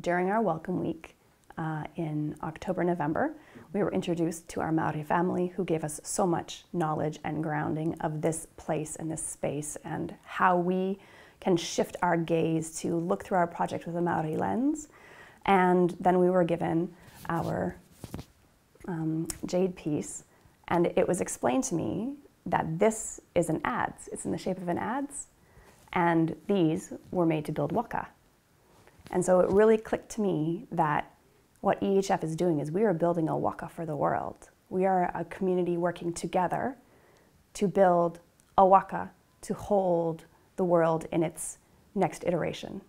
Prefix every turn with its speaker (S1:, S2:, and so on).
S1: During our welcome week uh, in October, November, we were introduced to our Maori family who gave us so much knowledge and grounding of this place and this space and how we can shift our gaze to look through our project with a Maori lens. And then we were given our um, jade piece, and it was explained to me that this is an adze. It's in the shape of an adze, and these were made to build waka. And so it really clicked to me that what EHF is doing is we are building a waka for the world. We are a community working together to build a waka to hold the world in its next iteration.